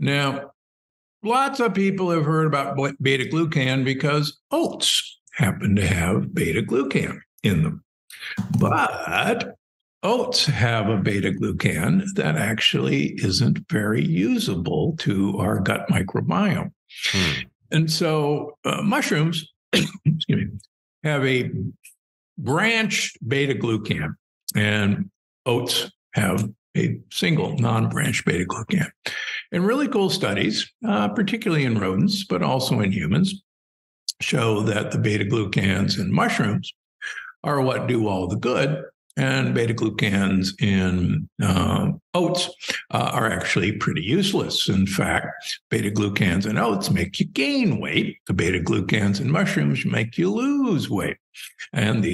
Now, lots of people have heard about beta glucan because oats happen to have beta glucan in them. But oats have a beta glucan that actually isn't very usable to our gut microbiome. Hmm. And so uh, mushrooms, excuse me, have a branched beta glucan, and oats have a single non-branched beta glucan. And really cool studies, uh, particularly in rodents, but also in humans, show that the beta glucans in mushrooms are what do all the good. And beta glucans in uh, oats uh, are actually pretty useless. In fact, beta glucans in oats make you gain weight. The beta glucans in mushrooms make you lose weight. And these